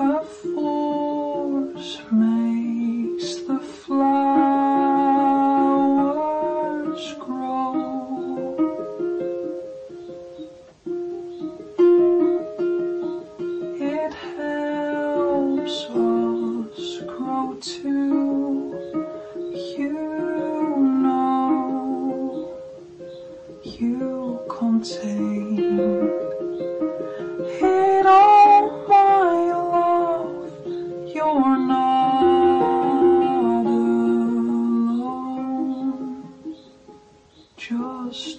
a force makes the flowers grow. It helps us grow too. You know you contain. just.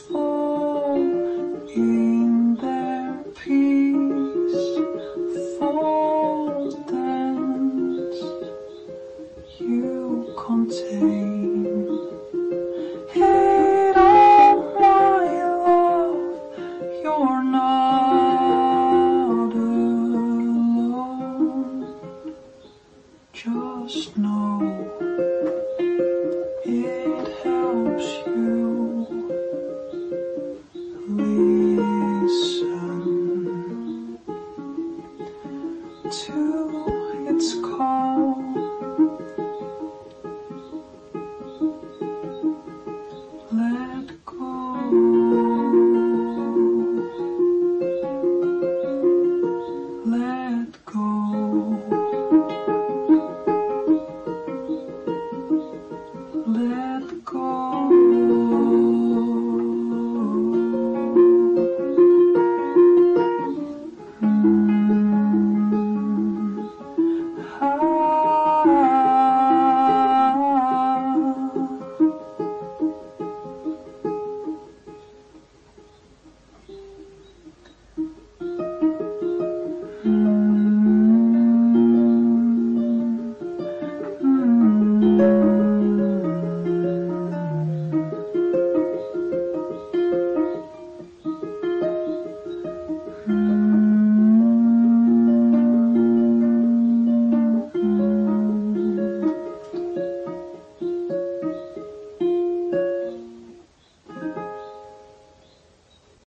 Just know